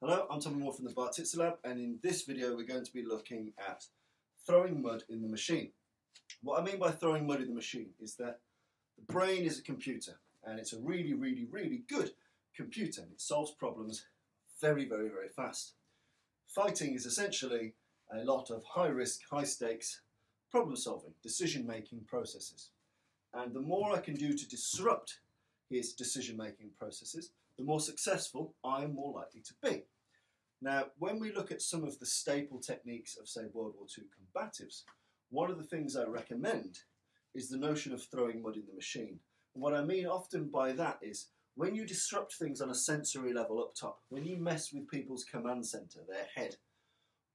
Hello, I'm Tommy Moore from the Bartitsu Lab and in this video we're going to be looking at throwing mud in the machine. What I mean by throwing mud in the machine is that the brain is a computer and it's a really, really, really good computer and it solves problems very, very, very fast. Fighting is essentially a lot of high risk, high stakes problem solving, decision making processes. And the more I can do to disrupt his decision making processes, the more successful I am more likely to be. Now, when we look at some of the staple techniques of, say, World War II combatives, one of the things I recommend is the notion of throwing mud in the machine. And what I mean often by that is when you disrupt things on a sensory level up top, when you mess with people's command center, their head,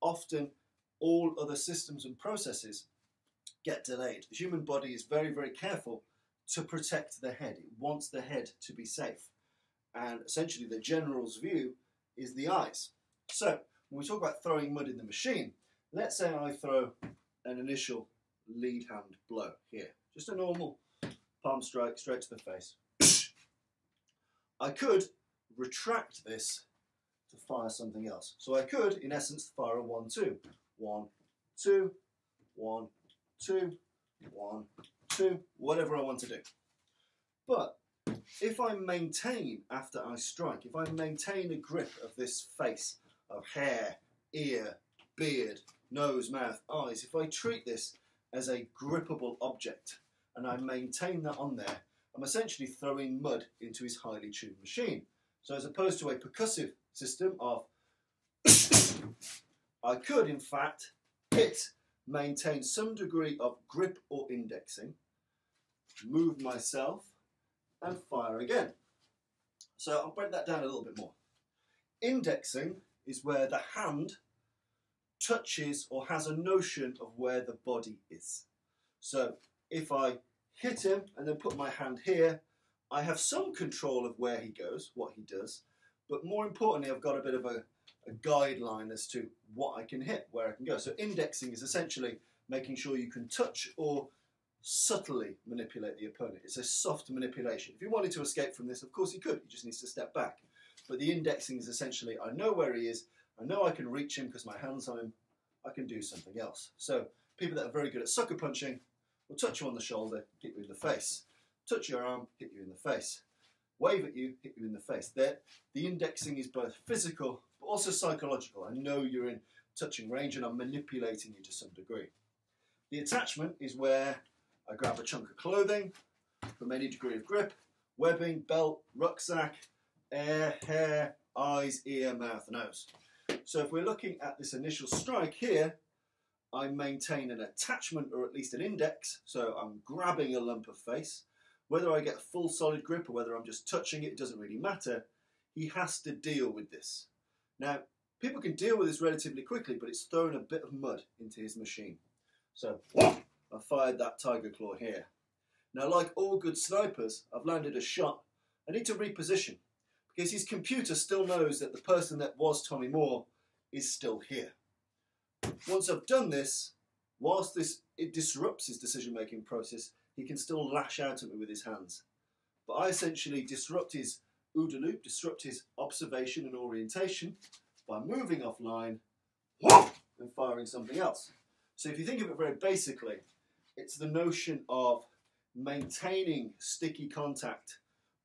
often all other systems and processes get delayed. The human body is very, very careful to protect the head. It wants the head to be safe. And essentially, the general's view is the eyes. So, when we talk about throwing mud in the machine, let's say I throw an initial lead hand blow here. Just a normal palm strike straight to the face. I could retract this to fire something else. So I could, in essence, fire a 1 2. 1 2, 1 2, 1 2, whatever I want to do. But if I maintain after I strike, if I maintain a grip of this face, of hair, ear, beard, nose, mouth, eyes, if I treat this as a grippable object and I maintain that on there, I'm essentially throwing mud into his highly tuned machine. So as opposed to a percussive system of I could in fact hit, maintain some degree of grip or indexing, move myself and fire again. So I'll break that down a little bit more. Indexing is where the hand touches or has a notion of where the body is. So if I hit him and then put my hand here, I have some control of where he goes, what he does, but more importantly, I've got a bit of a, a guideline as to what I can hit, where I can go. So indexing is essentially making sure you can touch or subtly manipulate the opponent. It's a soft manipulation. If you wanted to escape from this, of course he could. He just needs to step back. But the indexing is essentially, I know where he is, I know I can reach him because my hand's on him, I can do something else. So people that are very good at sucker punching will touch you on the shoulder, hit you in the face. Touch your arm, hit you in the face. Wave at you, hit you in the face. There, the indexing is both physical but also psychological. I know you're in touching range and I'm manipulating you to some degree. The attachment is where I grab a chunk of clothing from any degree of grip, webbing, belt, rucksack, air, hair, eyes, ear, mouth, nose. So if we're looking at this initial strike here, I maintain an attachment or at least an index, so I'm grabbing a lump of face. Whether I get a full solid grip or whether I'm just touching it, it doesn't really matter. He has to deal with this. Now, people can deal with this relatively quickly, but it's thrown a bit of mud into his machine. So, I fired that tiger claw here. Now, like all good snipers, I've landed a shot. I need to reposition because his computer still knows that the person that was Tommy Moore is still here. Once I've done this, whilst this it disrupts his decision-making process, he can still lash out at me with his hands. But I essentially disrupt his OODA loop, disrupt his observation and orientation by moving offline and firing something else. So if you think of it very basically, it's the notion of maintaining sticky contact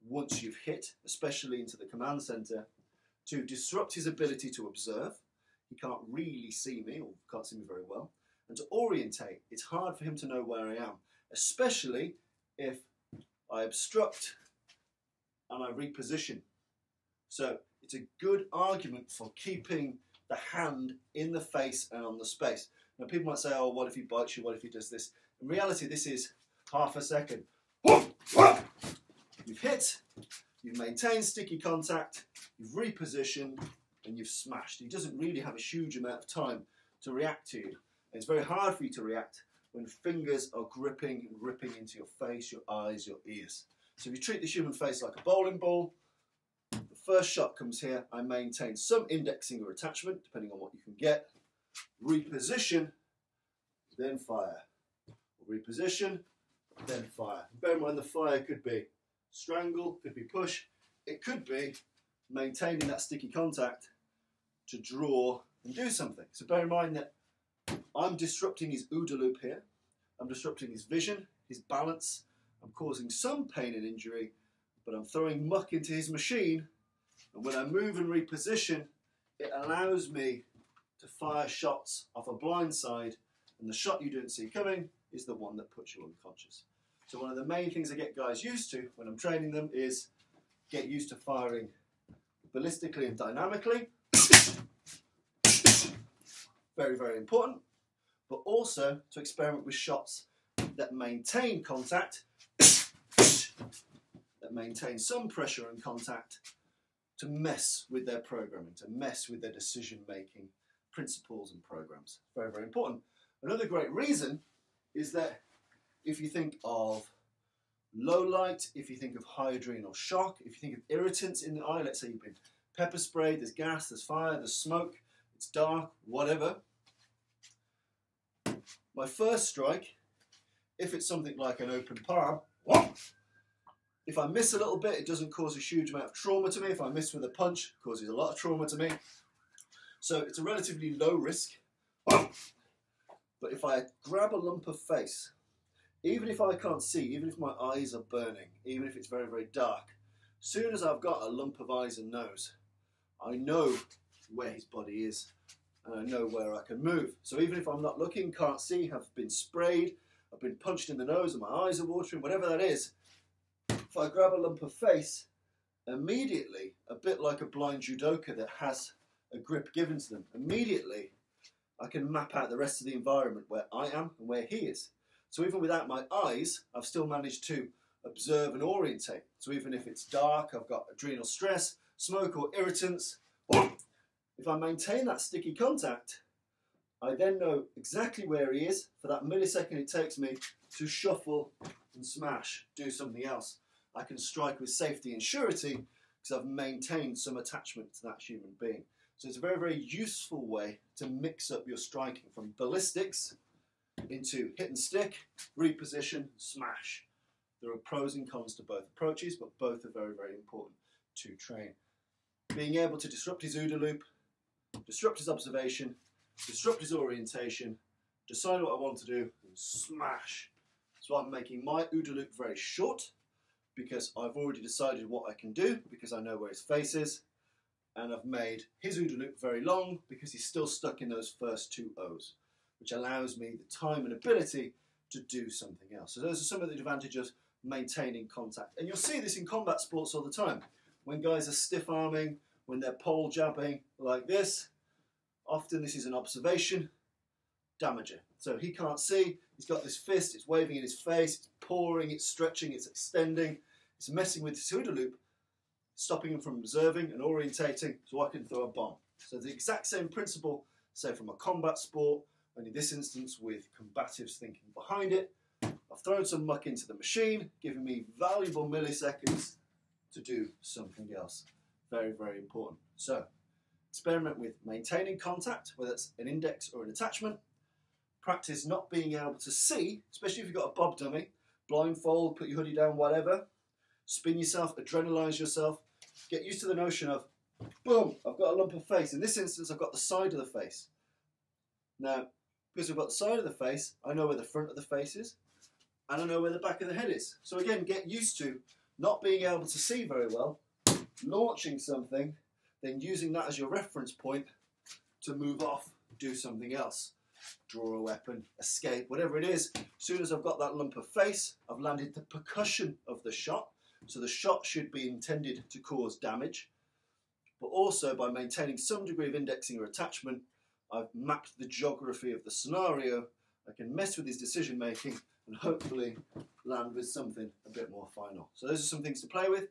once you've hit, especially into the command center, to disrupt his ability to observe. He can't really see me, or can't see me very well. And to orientate, it's hard for him to know where I am, especially if I obstruct and I reposition. So it's a good argument for keeping the hand in the face and on the space. Now people might say, oh, what if he bites you? What if he does this? In reality, this is half a second. You've hit, you've maintained sticky contact, you've repositioned, and you've smashed. He doesn't really have a huge amount of time to react to you. And it's very hard for you to react when fingers are gripping and ripping into your face, your eyes, your ears. So if you treat the human face like a bowling ball, the first shot comes here. I maintain some indexing or attachment, depending on what you can get. Reposition, then fire. Reposition, then fire. Bear in mind the fire could be strangle, could be push, it could be maintaining that sticky contact to draw and do something. So bear in mind that I'm disrupting his OODA loop here. I'm disrupting his vision, his balance. I'm causing some pain and injury, but I'm throwing muck into his machine. And when I move and reposition, it allows me to fire shots off a blind side. And the shot you don't see coming is the one that puts you unconscious. So one of the main things I get guys used to when I'm training them is get used to firing ballistically and dynamically. very, very important. But also to experiment with shots that maintain contact, that maintain some pressure and contact to mess with their programming, to mess with their decision making principles and programs. Very, very important. Another great reason is that if you think of low light, if you think of high adrenal shock, if you think of irritants in the eye, let's say you've been pepper sprayed, there's gas, there's fire, there's smoke, it's dark, whatever. My first strike, if it's something like an open palm, if I miss a little bit, it doesn't cause a huge amount of trauma to me. If I miss with a punch, it causes a lot of trauma to me. So it's a relatively low risk. But if I grab a lump of face, even if I can't see, even if my eyes are burning, even if it's very, very dark, soon as I've got a lump of eyes and nose, I know where his body is and I know where I can move. So even if I'm not looking, can't see, have been sprayed, I've been punched in the nose and my eyes are watering, whatever that is, if I grab a lump of face, immediately, a bit like a blind judoka that has a grip given to them, immediately I can map out the rest of the environment where I am and where he is. So even without my eyes, I've still managed to observe and orientate. So even if it's dark, I've got adrenal stress, smoke or irritants, if I maintain that sticky contact, I then know exactly where he is for that millisecond it takes me to shuffle and smash, do something else. I can strike with safety and surety because I've maintained some attachment to that human being. So it's a very, very useful way to mix up your striking from ballistics into hit and stick, reposition, smash. There are pros and cons to both approaches, but both are very, very important to train. Being able to disrupt his OODA loop, disrupt his observation, disrupt his orientation, decide what I want to do, and smash. So I'm making my OODA loop very short because I've already decided what I can do because I know where his face is, and I've made his OODA loop very long because he's still stuck in those first two O's, which allows me the time and ability to do something else. So those are some of the advantages of maintaining contact. And you'll see this in combat sports all the time. When guys are stiff arming, when they're pole jabbing like this, often this is an observation damager. So he can't see, he's got this fist, it's waving in his face, it's pouring, it's stretching, it's extending, it's messing with his OODA loop, stopping them from observing and orientating so I can throw a bomb. So the exact same principle, say from a combat sport, only this instance with combatives thinking behind it. I've thrown some muck into the machine, giving me valuable milliseconds to do something else. Very, very important. So experiment with maintaining contact, whether it's an index or an attachment. Practice not being able to see, especially if you've got a bob dummy, blindfold, put your hoodie down, whatever. Spin yourself, adrenalize yourself, get used to the notion of, boom, I've got a lump of face. In this instance, I've got the side of the face. Now, because I've got the side of the face, I know where the front of the face is, and I know where the back of the head is. So again, get used to not being able to see very well, launching something, then using that as your reference point to move off, do something else. Draw a weapon, escape, whatever it is. As soon as I've got that lump of face, I've landed the percussion of the shot, so the shot should be intended to cause damage, but also by maintaining some degree of indexing or attachment, I've mapped the geography of the scenario. I can mess with his decision making and hopefully land with something a bit more final. So those are some things to play with.